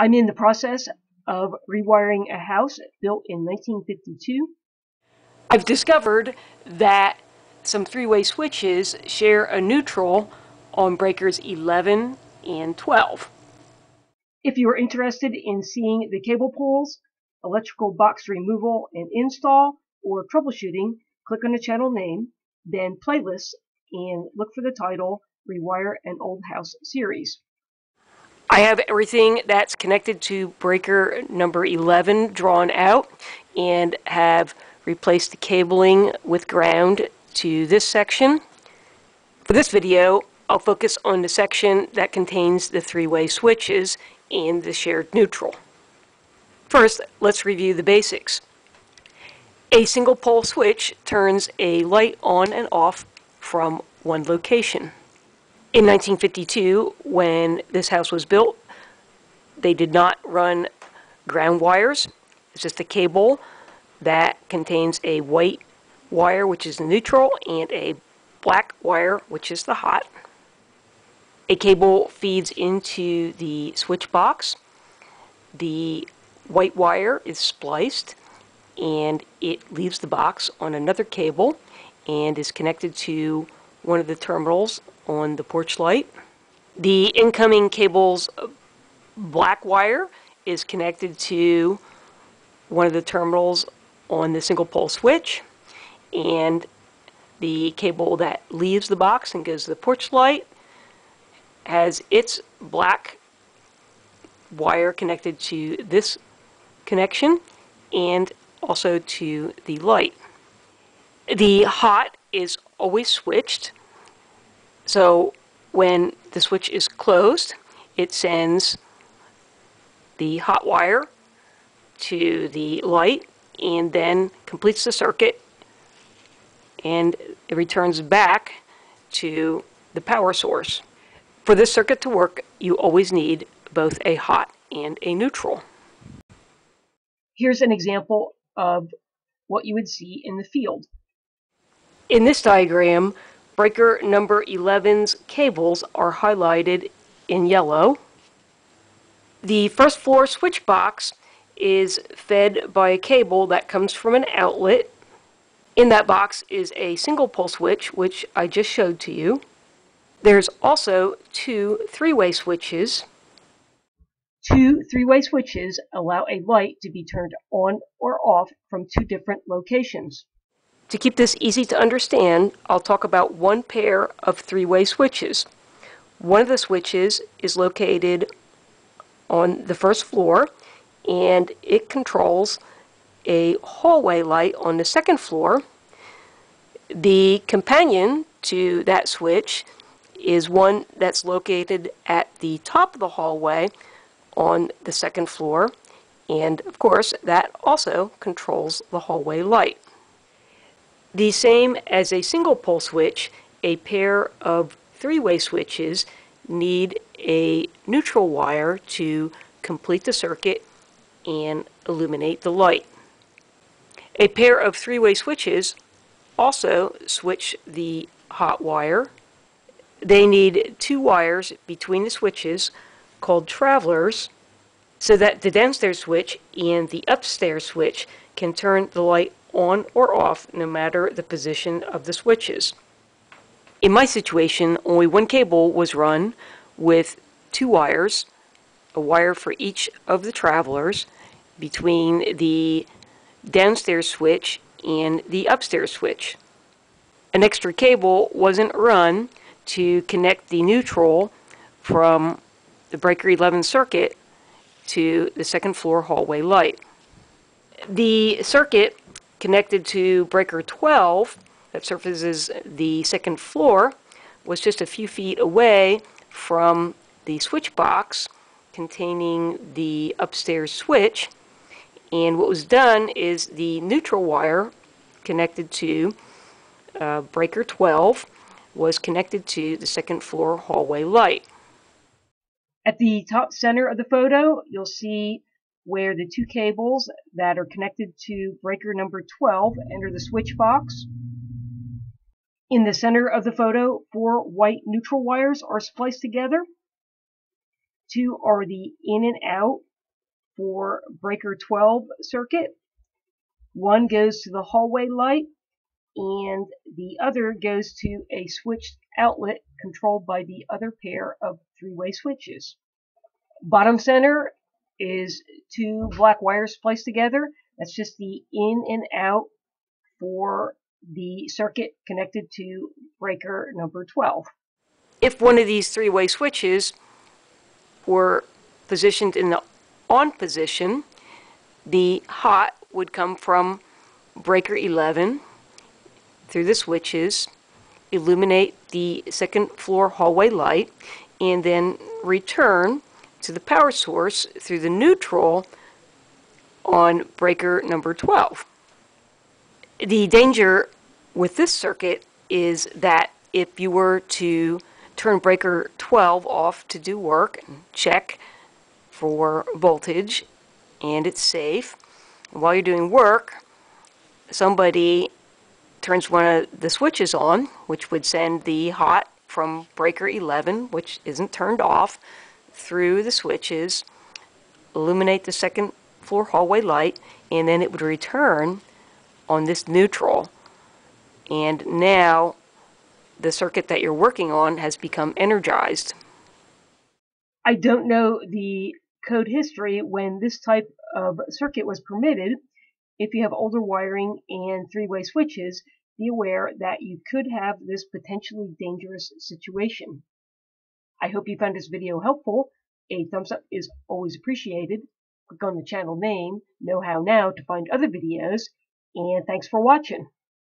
I'm in the process of rewiring a house built in 1952. I've discovered that some three-way switches share a neutral on breakers 11 and 12. If you are interested in seeing the cable pulls, electrical box removal and install, or troubleshooting, click on the channel name, then playlists, and look for the title Rewire an Old House Series. I have everything that's connected to breaker number 11 drawn out and have replaced the cabling with ground to this section. For this video, I'll focus on the section that contains the three-way switches and the shared neutral. First, let's review the basics. A single pole switch turns a light on and off from one location. In 1952, when this house was built, they did not run ground wires. It's just a cable that contains a white wire, which is neutral, and a black wire, which is the hot. A cable feeds into the switch box. The white wire is spliced and it leaves the box on another cable and is connected to one of the terminals on the porch light. The incoming cable's black wire is connected to one of the terminals on the single pole switch and the cable that leaves the box and goes to the porch light has its black wire connected to this connection and also to the light. The hot is always switched so when the switch is closed, it sends the hot wire to the light and then completes the circuit and it returns back to the power source. For this circuit to work, you always need both a hot and a neutral. Here's an example of what you would see in the field. In this diagram, Breaker number 11's cables are highlighted in yellow. The first floor switch box is fed by a cable that comes from an outlet. In that box is a single pole switch, which I just showed to you. There's also two three-way switches. Two three-way switches allow a light to be turned on or off from two different locations. To keep this easy to understand, I'll talk about one pair of three-way switches. One of the switches is located on the first floor and it controls a hallway light on the second floor. The companion to that switch is one that's located at the top of the hallway on the second floor and of course that also controls the hallway light. The same as a single pole switch, a pair of three-way switches need a neutral wire to complete the circuit and illuminate the light. A pair of three-way switches also switch the hot wire. They need two wires between the switches called travelers so that the downstairs switch and the upstairs switch can turn the light on or off no matter the position of the switches. In my situation, only one cable was run with two wires, a wire for each of the travelers between the downstairs switch and the upstairs switch. An extra cable wasn't run to connect the neutral from the breaker 11 circuit to the second floor hallway light. The circuit connected to breaker 12 that surfaces the second floor was just a few feet away from the switch box containing the upstairs switch and what was done is the neutral wire connected to uh, breaker 12 was connected to the second floor hallway light. At the top center of the photo, you'll see where the two cables that are connected to breaker number 12 enter the switch box. In the center of the photo, four white neutral wires are spliced together. Two are the in and out for breaker 12 circuit. One goes to the hallway light and the other goes to a switched outlet controlled by the other pair of three-way switches. Bottom center is two black wires placed together. That's just the in and out for the circuit connected to breaker number 12. If one of these three-way switches were positioned in the on position, the hot would come from breaker 11 through the switches, illuminate the second floor hallway light, and then return to the power source through the neutral on breaker number 12. The danger with this circuit is that if you were to turn breaker 12 off to do work and check for voltage and it's safe, while you're doing work, somebody turns one of the switches on, which would send the hot from breaker 11, which isn't turned off, through the switches, illuminate the second floor hallway light, and then it would return on this neutral. And now the circuit that you're working on has become energized. I don't know the code history when this type of circuit was permitted. If you have older wiring and three-way switches, be aware that you could have this potentially dangerous situation. I hope you found this video helpful. A thumbs up is always appreciated. Click on the channel name, Know How Now, to find other videos, and thanks for watching.